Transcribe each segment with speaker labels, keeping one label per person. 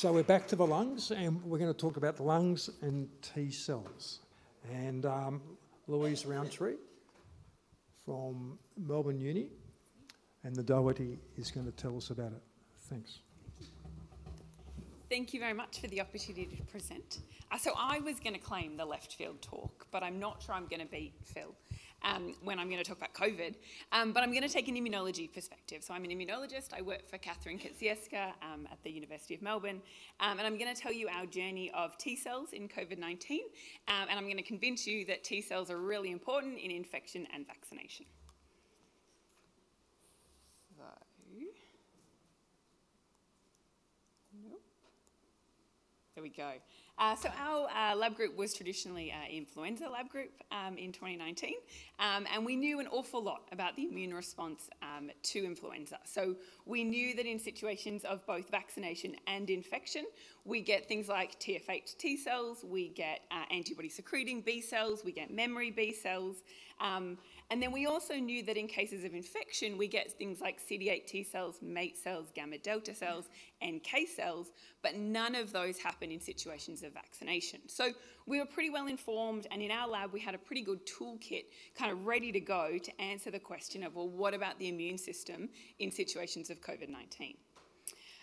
Speaker 1: So we're back to the lungs, and we're going to talk about the lungs and T cells. And um, Louise Roundtree from Melbourne Uni, and the Doherty is going to tell us about it. Thanks.
Speaker 2: Thank you very much for the opportunity to present. Uh, so I was going to claim the left field talk, but I'm not sure I'm going to beat Phil um, when I'm going to talk about COVID. Um, but I'm going to take an immunology perspective. So I'm an immunologist. I work for Catherine Kiciewska um, at the University of Melbourne. Um, and I'm going to tell you our journey of T cells in COVID-19. Um, and I'm going to convince you that T cells are really important in infection and vaccination. There we go. Uh, so our uh, lab group was traditionally an influenza lab group um, in 2019, um, and we knew an awful lot about the immune response um, to influenza. So we knew that in situations of both vaccination and infection, we get things like TFH T cells, we get uh, antibody secreting B cells, we get memory B cells, um, and then we also knew that in cases of infection, we get things like CD8 T cells, mate cells, gamma delta cells, and K cells, but none of those happen in situations of vaccination. So we were pretty well informed, and in our lab, we had a pretty good toolkit kind of ready to go to answer the question of, well, what about the immune system in situations of COVID 19?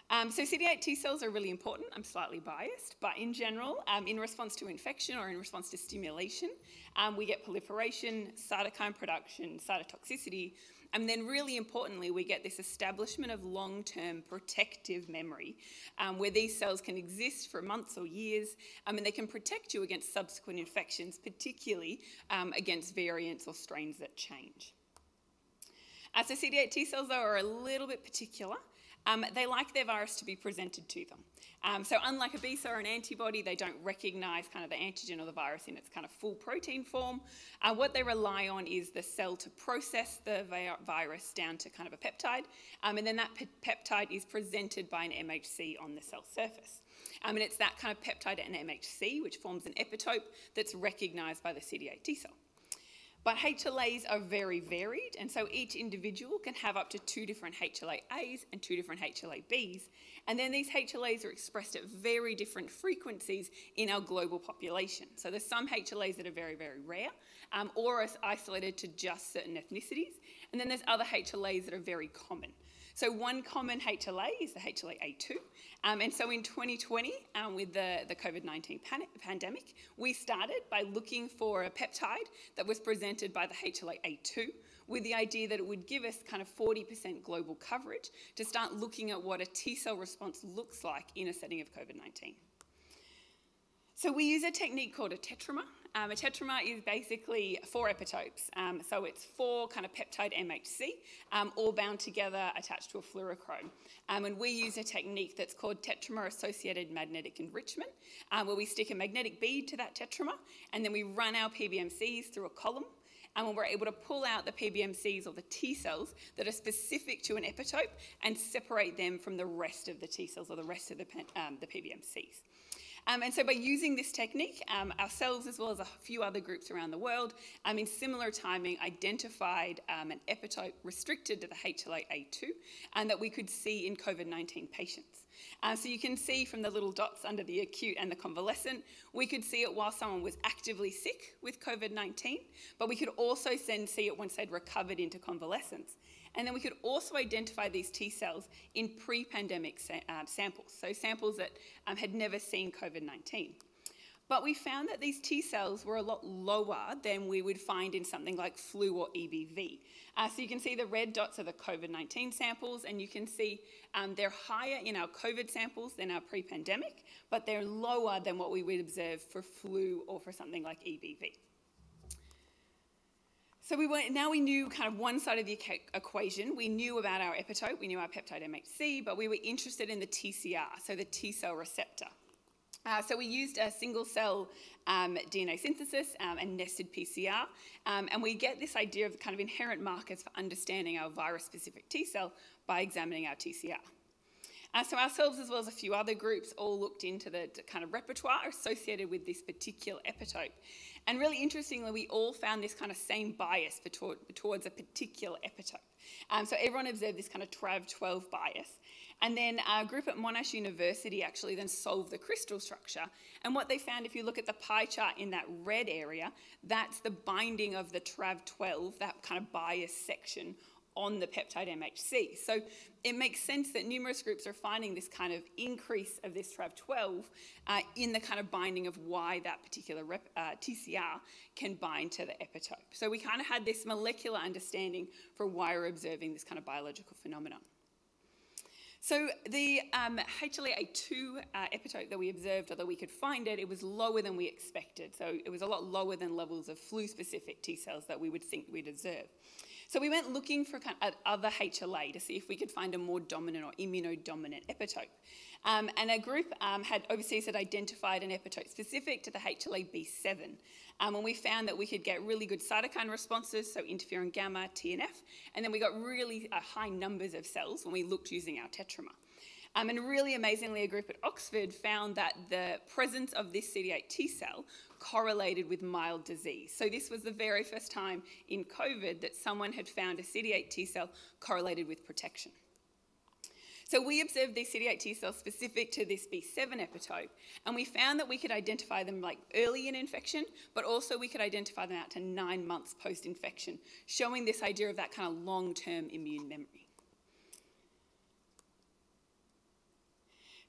Speaker 2: Um, so CD8 T cells are really important. I'm slightly biased, but in general, um, in response to infection or in response to stimulation, um, we get proliferation, cytokine production, cytotoxicity, and then really importantly, we get this establishment of long-term protective memory, um, where these cells can exist for months or years, um, and they can protect you against subsequent infections, particularly um, against variants or strains that change. Uh, so CD8 T cells, though, are a little bit particular. Um, they like their virus to be presented to them. Um, so unlike a B cell or an antibody, they don't recognize kind of the antigen or the virus in its kind of full protein form. Uh, what they rely on is the cell to process the vi virus down to kind of a peptide, um, and then that pe peptide is presented by an MHC on the cell surface. Um, and it's that kind of peptide and MHC which forms an epitope that's recognized by the CD8 T cell. But HLAs are very varied, and so each individual can have up to two different HLA-As and two different HLA-Bs. And then these HLAs are expressed at very different frequencies in our global population. So there's some HLAs that are very, very rare, um, or are isolated to just certain ethnicities. And then there's other HLAs that are very common. So one common HLA is the HLA-A2. Um, and so in 2020, um, with the, the COVID-19 pandemic, we started by looking for a peptide that was presented by the HLA-A2 with the idea that it would give us kind of 40% global coverage to start looking at what a T cell response looks like in a setting of COVID-19. So we use a technique called a tetramer, um, a tetramer is basically four epitopes. Um, so it's four kind of peptide MHC, um, all bound together, attached to a fluorochrome. Um, and we use a technique that's called tetramer-associated magnetic enrichment, um, where we stick a magnetic bead to that tetramer, and then we run our PBMCs through a column, and when we're able to pull out the PBMCs or the T cells that are specific to an epitope and separate them from the rest of the T cells or the rest of the, um, the PBMCs. Um, and so by using this technique, um, ourselves as well as a few other groups around the world, um, in similar timing, identified um, an epitope restricted to the HLA-A2 and that we could see in COVID-19 patients. Uh, so you can see from the little dots under the acute and the convalescent, we could see it while someone was actively sick with COVID-19, but we could also then see it once they'd recovered into convalescence. And then we could also identify these T cells in pre-pandemic sa uh, samples, so samples that um, had never seen COVID-19. But we found that these T cells were a lot lower than we would find in something like flu or EBV. Uh, so you can see the red dots are the COVID-19 samples, and you can see um, they're higher in our COVID samples than our pre-pandemic, but they're lower than what we would observe for flu or for something like EBV. So we now we knew kind of one side of the equation. We knew about our epitope, we knew our peptide MHC, but we were interested in the TCR, so the T cell receptor. Uh, so we used a single cell um, DNA synthesis um, and nested PCR, um, and we get this idea of kind of inherent markers for understanding our virus-specific T cell by examining our TCR. Uh, so ourselves, as well as a few other groups, all looked into the kind of repertoire associated with this particular epitope. And really interestingly, we all found this kind of same bias towards a particular epitope. Um, so everyone observed this kind of TRAV12 bias. And then a group at Monash University actually then solved the crystal structure. And what they found, if you look at the pie chart in that red area, that's the binding of the TRAV12, that kind of bias section on the peptide MHC. So it makes sense that numerous groups are finding this kind of increase of this TRAV12 uh, in the kind of binding of why that particular rep, uh, TCR can bind to the epitope. So we kind of had this molecular understanding for why we're observing this kind of biological phenomenon. So the um, HLA-A2 uh, epitope that we observed, although we could find it, it was lower than we expected. So it was a lot lower than levels of flu-specific T cells that we would think we'd observe. So we went looking for kind of other HLA to see if we could find a more dominant or immunodominant epitope. Um, and a group um, had overseas had identified an epitope specific to the HLA-B7. Um, and we found that we could get really good cytokine responses, so interferon gamma, TNF, and then we got really uh, high numbers of cells when we looked using our tetramer. Um, and really amazingly, a group at Oxford found that the presence of this CD8 T cell correlated with mild disease. So this was the very first time in COVID that someone had found a CD8 T cell correlated with protection. So we observed these CD8 T cells specific to this B7 epitope, and we found that we could identify them like early in infection, but also we could identify them out to nine months post-infection, showing this idea of that kind of long-term immune memory.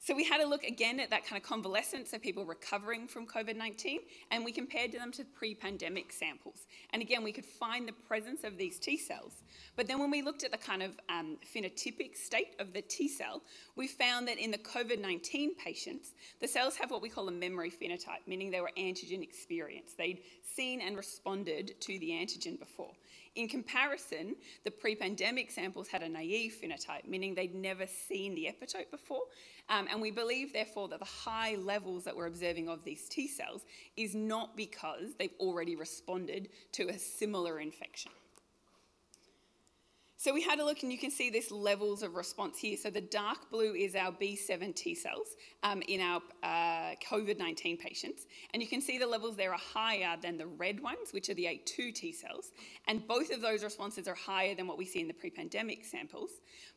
Speaker 2: So we had a look again at that kind of convalescence of people recovering from COVID-19 and we compared them to pre-pandemic samples. And again, we could find the presence of these T cells. But then when we looked at the kind of um, phenotypic state of the T cell, we found that in the COVID-19 patients, the cells have what we call a memory phenotype, meaning they were antigen experienced. They'd seen and responded to the antigen before. In comparison, the pre-pandemic samples had a naive phenotype, meaning they'd never seen the epitope before. Um, and we believe, therefore, that the high levels that we're observing of these T cells is not because they've already responded to a similar infection. So we had a look and you can see this levels of response here. So the dark blue is our B7 T cells um, in our uh, COVID-19 patients. And you can see the levels there are higher than the red ones, which are the A2 T cells. And both of those responses are higher than what we see in the pre-pandemic samples.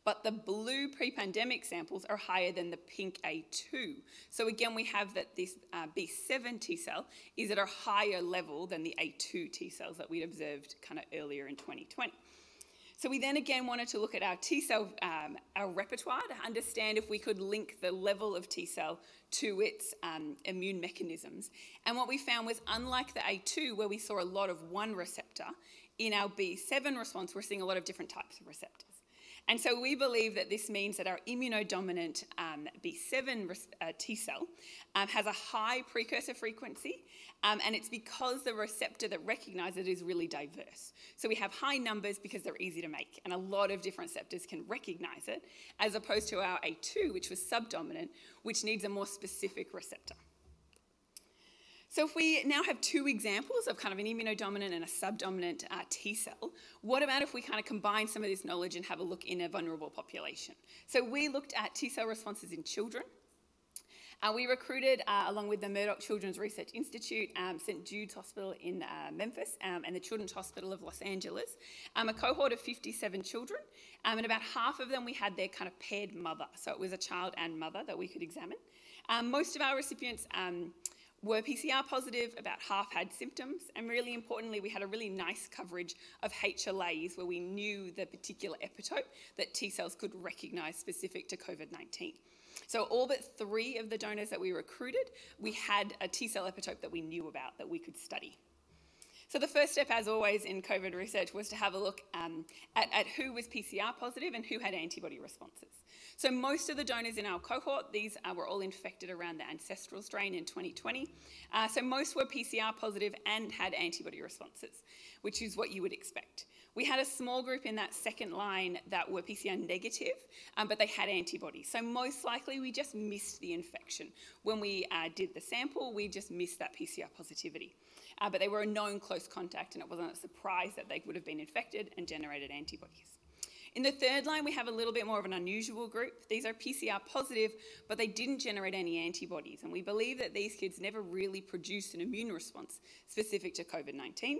Speaker 2: But the blue pre-pandemic samples are higher than the pink A2. So again, we have that this uh, B7 T cell is at a higher level than the A2 T cells that we'd observed kind of earlier in 2020. So we then again wanted to look at our T cell, um, our repertoire to understand if we could link the level of T cell to its um, immune mechanisms. And what we found was unlike the A2 where we saw a lot of one receptor, in our B7 response we're seeing a lot of different types of receptors. And so we believe that this means that our immunodominant um, B7 uh, T cell um, has a high precursor frequency, um, and it's because the receptor that recognizes it is really diverse. So we have high numbers because they're easy to make, and a lot of different receptors can recognize it, as opposed to our A2, which was subdominant, which needs a more specific receptor. So if we now have two examples of kind of an immunodominant and a subdominant uh, T cell, what about if we kind of combine some of this knowledge and have a look in a vulnerable population? So we looked at T cell responses in children. Uh, we recruited, uh, along with the Murdoch Children's Research Institute, um, St Jude's Hospital in uh, Memphis, um, and the Children's Hospital of Los Angeles, um, a cohort of 57 children, um, and about half of them we had their kind of paired mother. So it was a child and mother that we could examine. Um, most of our recipients um, were PCR positive, about half had symptoms, and really importantly, we had a really nice coverage of HLAs where we knew the particular epitope that T cells could recognize specific to COVID 19. So, all but three of the donors that we recruited, we had a T cell epitope that we knew about that we could study. So the first step, as always in COVID research, was to have a look um, at, at, who was PCR positive and who had antibody responses. So most of the donors in our cohort, these uh, were all infected around the ancestral strain in 2020. Uh, so most were PCR positive and had antibody responses, which is what you would expect. We had a small group in that second line that were PCR negative, um, but they had antibodies. So most likely we just missed the infection. When we uh, did the sample, we just missed that PCR positivity uh, but they were a known close contact and it wasn't a surprise that they would have been infected and generated antibodies. In the third line, we have a little bit more of an unusual group. These are PCR positive, but they didn't generate any antibodies. And we believe that these kids never really produced an immune response specific to COVID 19.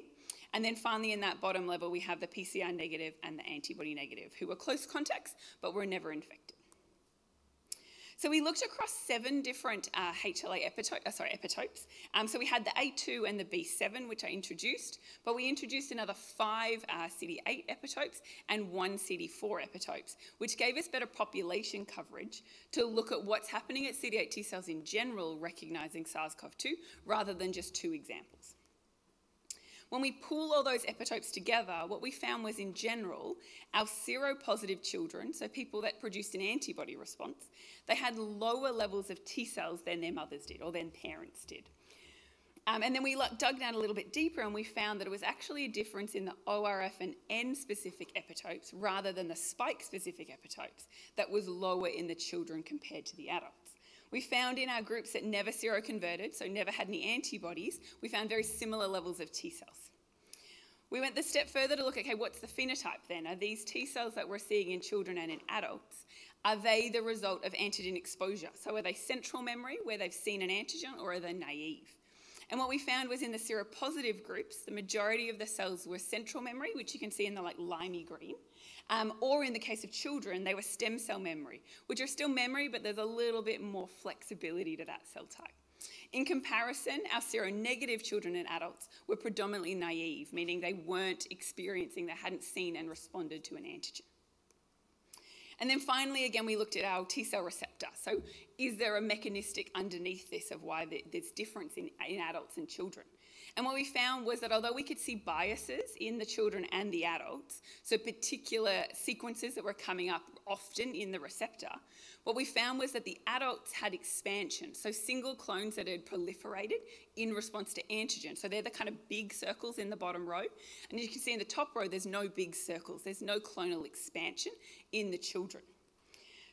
Speaker 2: And then finally, in that bottom level, we have the PCR negative and the antibody negative, who were close contacts, but were never infected. So we looked across seven different uh, HLA epitope, uh, sorry, epitopes. Um, so we had the A2 and the B7, which I introduced, but we introduced another five uh, CD8 epitopes and one CD4 epitopes, which gave us better population coverage to look at what's happening at CD8 T cells in general, recognizing SARS-CoV-2, rather than just two examples. When we pool all those epitopes together, what we found was in general, our seropositive children, so people that produced an antibody response, they had lower levels of T cells than their mothers did or than parents did. Um, and then we dug down a little bit deeper and we found that it was actually a difference in the ORF and N specific epitopes rather than the spike specific epitopes that was lower in the children compared to the adults. We found in our groups that never seroconverted, so never had any antibodies, we found very similar levels of T cells. We went the step further to look, okay, what's the phenotype then? Are these T cells that we're seeing in children and in adults, are they the result of antigen exposure? So are they central memory, where they've seen an antigen, or are they naive? And what we found was in the seropositive groups, the majority of the cells were central memory, which you can see in the like limey green, um, or in the case of children, they were stem cell memory, which are still memory, but there's a little bit more flexibility to that cell type. In comparison, our seronegative children and adults were predominantly naive, meaning they weren't experiencing, they hadn't seen and responded to an antigen. And then finally, again, we looked at our T cell receptor. So, is there a mechanistic underneath this of why there's difference in, in adults and children? And what we found was that although we could see biases in the children and the adults, so particular sequences that were coming up often in the receptor, what we found was that the adults had expansion, so single clones that had proliferated in response to antigen. So they're the kind of big circles in the bottom row. And you can see in the top row, there's no big circles, there's no clonal expansion in the children.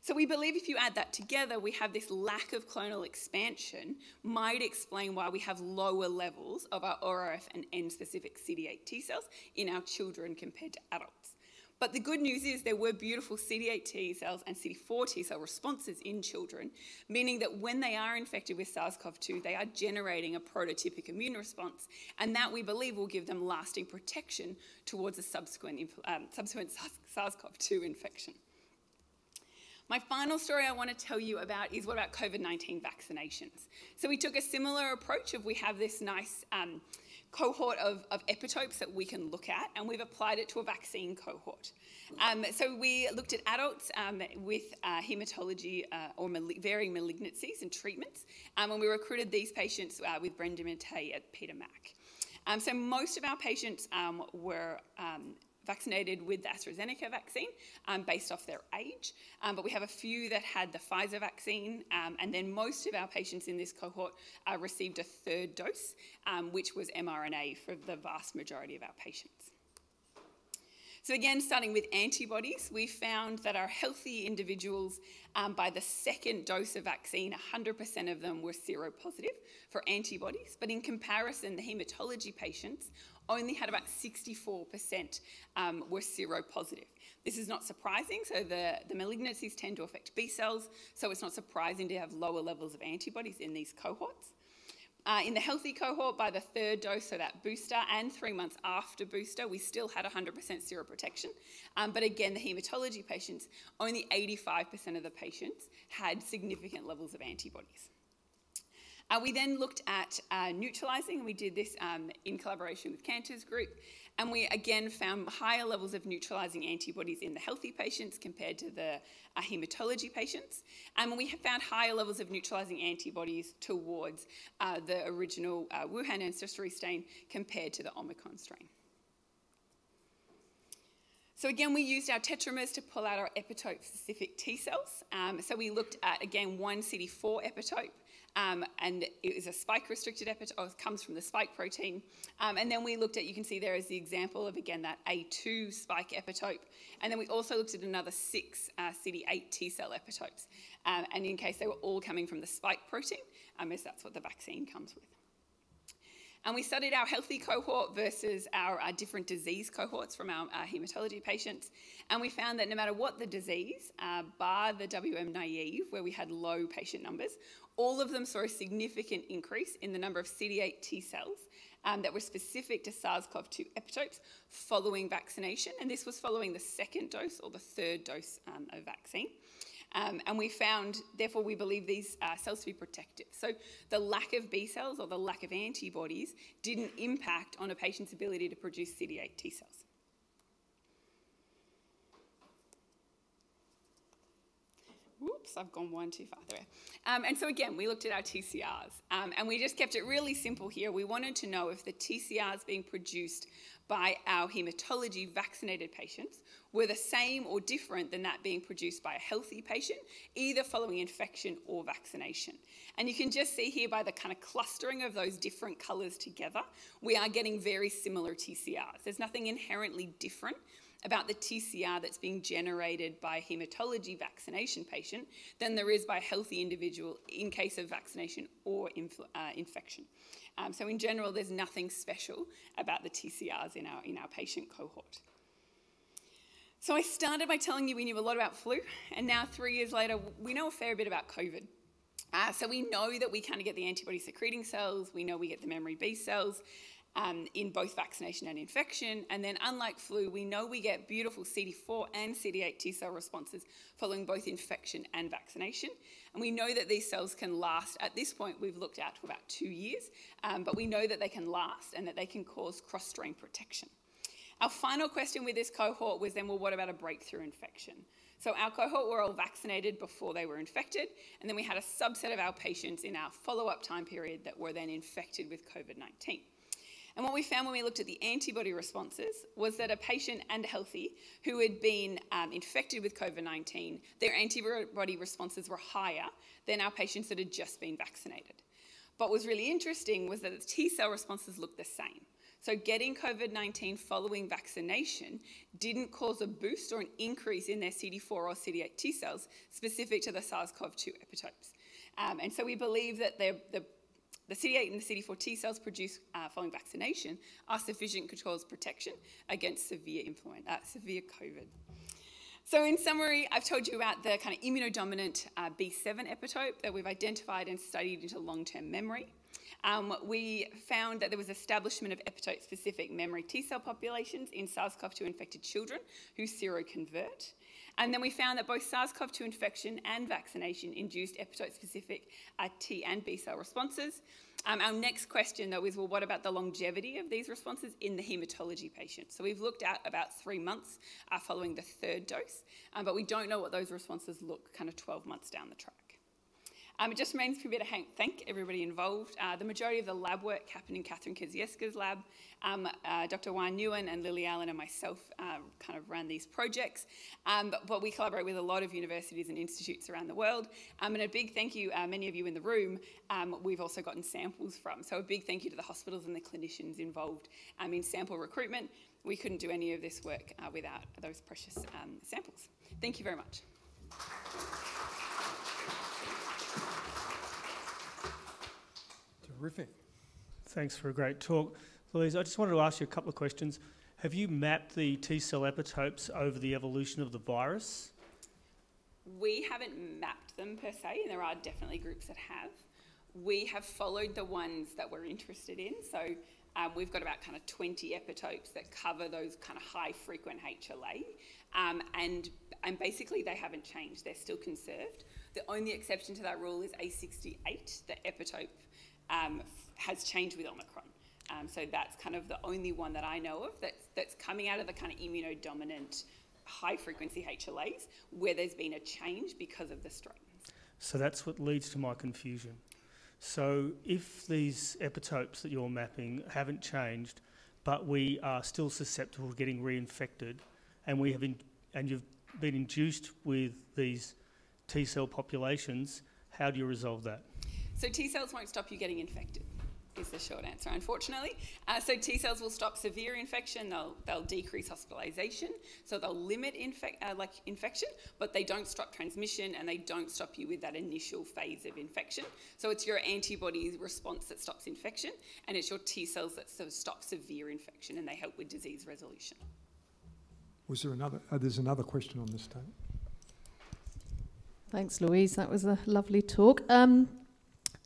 Speaker 2: So we believe if you add that together, we have this lack of clonal expansion might explain why we have lower levels of our ORF and N specific CD8 T cells in our children compared to adults. But the good news is there were beautiful CD8 T cells and CD4 T cell responses in children, meaning that when they are infected with SARS CoV 2, they are generating a prototypic immune response, and that we believe will give them lasting protection towards a subsequent, um, subsequent SARS CoV 2 infection. My final story I want to tell you about is what about COVID 19 vaccinations. So we took a similar approach of we have this nice um, cohort of, of, epitopes that we can look at, and we've applied it to a vaccine cohort. Um, so we looked at adults um, with uh, hematology uh, or mal- varying malignancies and treatments, um, and we recruited these patients uh, with Brendan Mattei at Peter Mac. Um, so most of our patients um, were um, vaccinated with the AstraZeneca vaccine um, based off their age. Um, but we have a few that had the Pfizer vaccine, um, and then most of our patients in this cohort uh, received a third dose, um, which was mRNA for the vast majority of our patients. So, again, starting with antibodies, we found that our healthy individuals, um, by the second dose of vaccine, 100% of them were seropositive for antibodies. But in comparison, the hematology patients, only had about 64% um, were seropositive. This is not surprising. So the, the malignancies tend to affect B cells, so it's not surprising to have lower levels of antibodies in these cohorts. Uh, in the healthy cohort, by the third dose, so that booster, and three months after booster, we still had 100% seroprotection. Um, but again, the hematology patients, only 85% of the patients had significant levels of antibodies. Uh, we then looked at uh, neutralising, we did this um, in collaboration with Cantor's group, and we again found higher levels of neutralising antibodies in the healthy patients compared to the uh, hematology patients. And we found higher levels of neutralising antibodies towards uh, the original uh, Wuhan ancestry strain compared to the Omicron strain. So again, we used our tetramers to pull out our epitope-specific T cells. Um, so we looked at, again, one CD4 epitope, um, and it is a spike-restricted epitope, comes from the spike protein. Um, and then we looked at, you can see there is the example of, again, that A2 spike epitope. And then we also looked at another six uh, CD8 T cell epitopes. Um, and in case they were all coming from the spike protein, um, as that's what the vaccine comes with. And we studied our healthy cohort versus our uh, different disease cohorts from our uh, hematology patients. And we found that no matter what the disease, uh, bar the WM naive, where we had low patient numbers, all of them saw a significant increase in the number of CD8 T cells um, that were specific to SARS CoV 2 epitopes following vaccination. And this was following the second dose or the third dose um, of vaccine. Um, and we found, therefore, we believe these uh, cells to be protective. So the lack of B cells or the lack of antibodies didn't impact on a patient's ability to produce CD8 T cells. Whoops, I've gone one too far there. Um, and so again, we looked at our TCRs um, and we just kept it really simple here. We wanted to know if the TCRs being produced by our hematology vaccinated patients were the same or different than that being produced by a healthy patient, either following infection or vaccination. And you can just see here by the kind of clustering of those different colours together, we are getting very similar TCRs. There's nothing inherently different about the TCR that's being generated by a hematology vaccination patient than there is by a healthy individual in case of vaccination or uh, infection. Um, so in general, there's nothing special about the TCRs in our, in our patient cohort. So I started by telling you we knew a lot about flu, and now three years later, we know a fair bit about COVID. Uh, so we know that we kind of get the antibody secreting cells, we know we get the memory B cells, um, in both vaccination and infection. And then, unlike flu, we know we get beautiful CD4 and CD8 T cell responses following both infection and vaccination. And we know that these cells can last, at this point, we've looked out to about two years, um, but we know that they can last and that they can cause cross strain protection. Our final question with this cohort was then, well, what about a breakthrough infection? So our cohort were all vaccinated before they were infected, and then we had a subset of our patients in our follow-up time period that were then infected with COVID-19. And what we found when we looked at the antibody responses was that a patient and healthy who had been um, infected with COVID 19, their antibody responses were higher than our patients that had just been vaccinated. But what was really interesting was that the T cell responses looked the same. So, getting COVID 19 following vaccination didn't cause a boost or an increase in their CD4 or CD8 T cells specific to the SARS CoV 2 epitopes. Um, and so, we believe that the the CD8 and the CD4 T cells produced uh, following vaccination are sufficient controls protection against severe influenza, uh, severe COVID. So in summary, I've told you about the kind of immunodominant uh, B7 epitope that we've identified and studied into long-term memory. Um, we found that there was establishment of epitope-specific memory T cell populations in SARS-CoV-2 infected children who seroconvert. And then we found that both SARS-CoV-2 infection and vaccination induced epitope-specific uh, T and B cell responses. Um, our next question, though, is well, what about the longevity of these responses in the haematology patient? So we've looked at about three months uh, following the third dose, um, but we don't know what those responses look kind of 12 months down the track. Um, it just remains for me to thank everybody involved. Uh, the majority of the lab work happened in Catherine Kosciuszka's lab. Um, uh, Dr. Juan Nguyen and Lily Allen and myself uh, kind of ran these projects, um, but, but, we collaborate with a lot of universities and institutes around the world. Um, and a big thank you, uh, many of you in the room, um, we've also gotten samples from. So a big thank you to the hospitals and the clinicians involved um, in sample recruitment. We couldn't do any of this work uh, without those precious samples. Thank you very much.
Speaker 1: Terrific.
Speaker 3: Thanks for a great talk. Louise, I just wanted to ask you a couple of questions. Have you mapped the T cell epitopes over the evolution of the virus?
Speaker 2: We haven't mapped them per se, and there are definitely groups that have. We have followed the ones that we're interested in. So um, we've got about kind of 20 epitopes that cover those kind of high frequent HLA. Um, and, and basically, they haven't changed, they're still conserved. The only exception to that rule is A68, the epitope um, has changed with Omicron. Um, so that's kind of the only one that I know of that's, that's coming out of the kind of immunodominant high frequency HLAs where there's been a change because of the strains.
Speaker 3: So that's what leads to my confusion. So if these epitopes that you're mapping haven't changed, but we are still susceptible to getting reinfected, and we have in, and you've been induced with these T cell populations, how do you resolve that?
Speaker 2: So T cells won't stop you getting infected is the short answer, unfortunately. Uh, so T cells will stop severe infection. They'll they'll decrease hospitalisation. So they'll limit infec- uh, like infection, but they don't stop transmission and they don't stop you with that initial phase of infection. So it's your antibody response that stops infection, and it's your T cells that sort of stop severe infection, and they help with disease resolution.
Speaker 1: Was there another? Uh, there's another question on this tape.
Speaker 4: Thanks, Louise. That was a lovely talk. Um,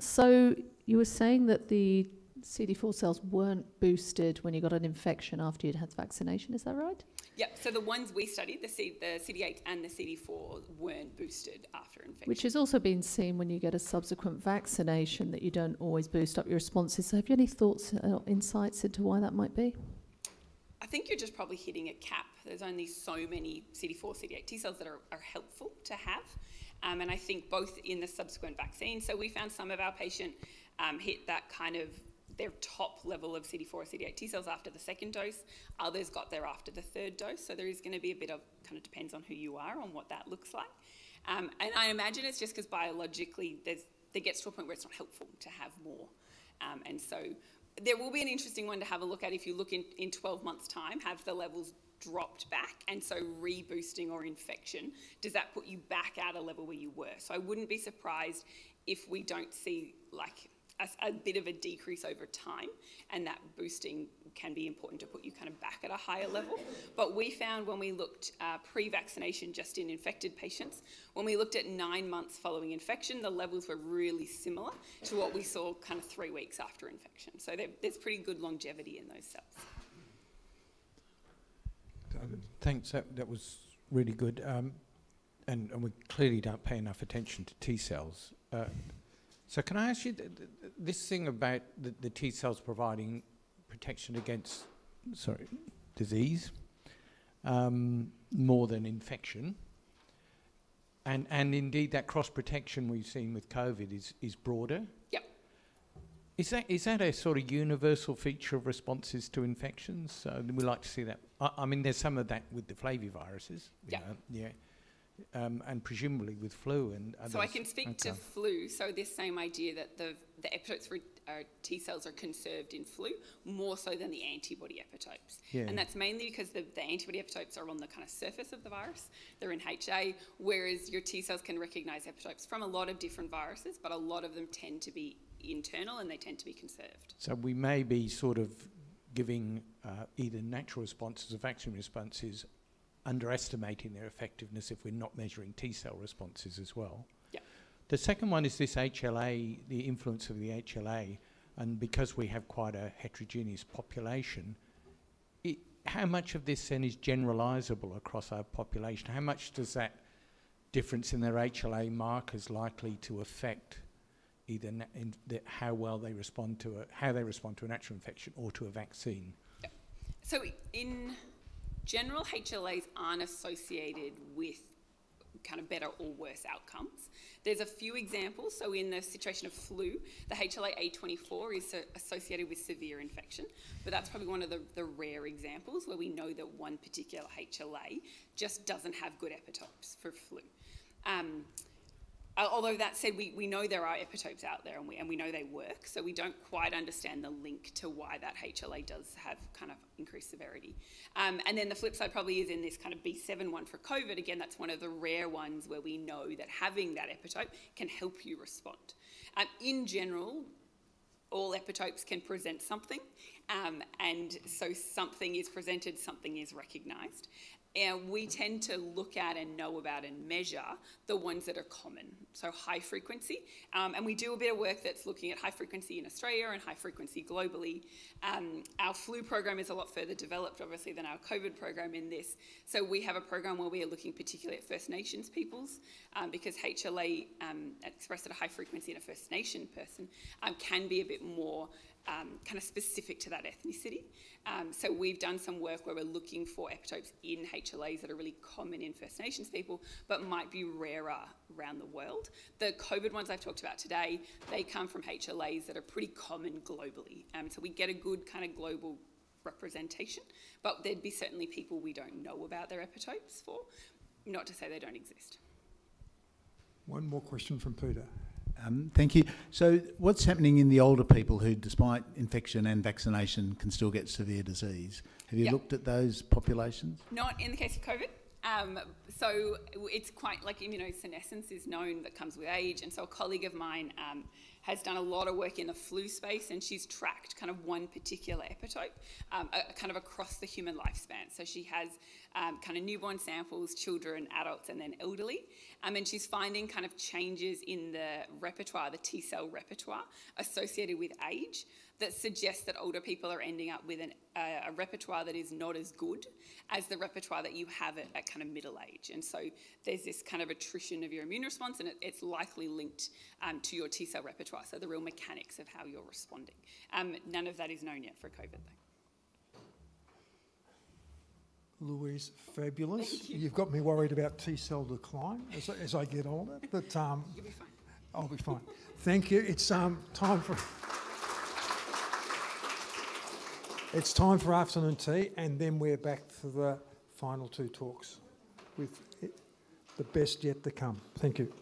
Speaker 4: so you were saying that the CD4 cells weren't boosted when you got an infection after you'd had vaccination, is that right?
Speaker 2: Yep, so the ones we studied, the, C, the CD8 and the CD4, weren't boosted after infection.
Speaker 4: Which has also been seen when you get a subsequent vaccination that you don't always boost up your responses. So, have you any thoughts or insights into why that might be?
Speaker 2: I think you're just probably hitting a cap. There's only so many CD4, CD8 T cells that are, are helpful to have. Um, and I think both in the subsequent vaccine, so we found some of our patient um, hit that kind of their top level of CD4 or CD8 T cells after the second dose. Others got there after the third dose. So there is going to be a bit of kind of depends on who you are on what that looks like. Um, and I imagine it's just because biologically there's there gets to a point where it's not helpful to have more. Um, and so there will be an interesting one to have a look at if you look in, in 12 months' time, have the levels dropped back? And so reboosting or infection, does that put you back at a level where you were? So I wouldn't be surprised if we don't see like a, a, bit of a decrease over time, and that boosting can be important to put you kind of back at a higher level. But we found when we looked uh, pre vaccination just in infected patients, when we looked at nine months following infection, the levels were really similar to what we saw kind of three weeks after infection. So there, there's pretty good longevity in those cells.
Speaker 5: Thanks, that, that was really good. Um, and, and we clearly don't pay enough attention to T cells. Uh, so can I ask you th th this thing about the, the T cells providing protection against, sorry, disease um, more than infection, and and indeed that cross protection we've seen with COVID is is broader.
Speaker 2: Yep.
Speaker 5: Is that is that a sort of universal feature of responses to infections? So we like to see that. I, I mean, there's some of that with the flaviviruses.
Speaker 2: Yeah.
Speaker 5: yeah um, and presumably with flu and others.
Speaker 2: So I can speak
Speaker 5: okay.
Speaker 2: to flu. So this same idea that the the epitopes for uh, T cells are conserved in flu more so than the antibody epitopes,
Speaker 5: yeah.
Speaker 2: and that's mainly because the, the antibody epitopes are on the kind of surface of the virus. They're in HA, whereas your T cells can recognise epitopes from a lot of different viruses, but a lot of them tend to be internal and they tend to be conserved.
Speaker 5: So we may be sort of giving uh, either natural responses or vaccine responses underestimating their effectiveness if we're not measuring T cell responses as well.
Speaker 2: Yeah.
Speaker 5: The second one is this HLA, the influence of the HLA, and because we have quite a heterogeneous population, it, how much of this then is generalizable across our population? How much does that difference in their HLA markers likely to affect either how well they respond to a, how they respond to a natural infection or to a vaccine?
Speaker 2: So in general HLAs aren't associated with kind of better or worse outcomes. There's a few examples. So in the situation of flu, the HLA A24 is associated with severe infection, but that's probably one of the, the rare examples where we know that one particular HLA just doesn't have good epitopes for flu. Um, although that said, we, we know there are epitopes out there and we, and we know they work, so we don't quite understand the link to why that HLA does have kind of increased severity. Um, and then the flip side probably is in this kind of B7 one for COVID. Again, that's one of the rare ones where we know that having that epitope can help you respond. Um, in general, all epitopes can present something, um, and so something is presented, something is recognised and we tend to look at and know about and measure the ones that are common, so high frequency. Um, and we do a bit of work that's looking at high frequency in Australia and high frequency globally. Um, our flu program is a lot further developed, obviously, than our COVID program in this. So we have a program where we are looking particularly at First Nations peoples um, because HLA um, expressed at a high frequency in a First Nation person um, can be a bit more um, kind of specific to that ethnicity. Um, so we've done some work where we're looking for epitopes in HLAs that are really common in First Nations people, but might be rarer around the world. The COVID ones I've talked about today, they come from HLAs that are pretty common globally. Um, so we get a good kind of global representation, but there'd be certainly people we don't know about their epitopes for, not to say they don't exist.
Speaker 1: One more question from Peter.
Speaker 6: Um, thank you. So, what's happening in the older people who, despite infection and vaccination, can still get severe disease? Have you
Speaker 2: yep.
Speaker 6: looked at those populations?
Speaker 2: Not in the case of COVID. Um, so it's quite like immunosenescence is known that comes with age, and so a colleague of mine um, has done a lot of work in the flu space, and she's tracked kind of one particular epitope, um, a, kind of across the human lifespan. So she has um, kind of newborn samples, children, adults, and then elderly. Um, and she's finding kind of changes in the repertoire, the T cell repertoire associated with age that suggests that older people are ending up with an, uh, a repertoire that is not as good as the repertoire that you have at, at kind of middle age. And so there's this kind of attrition of your immune response, and it, it's likely linked um, to your T cell repertoire, so the real mechanics of how you're responding. Um, none of that is known yet for COVID, though.
Speaker 1: Louise, fabulous. You've got me worried about T cell decline as, I- as I get older, but um,
Speaker 2: You'll be fine.
Speaker 1: I'll be fine. Thank you. It's um, time for. It's time for afternoon tea, and then we're back to the final two talks with the best yet to come. Thank you.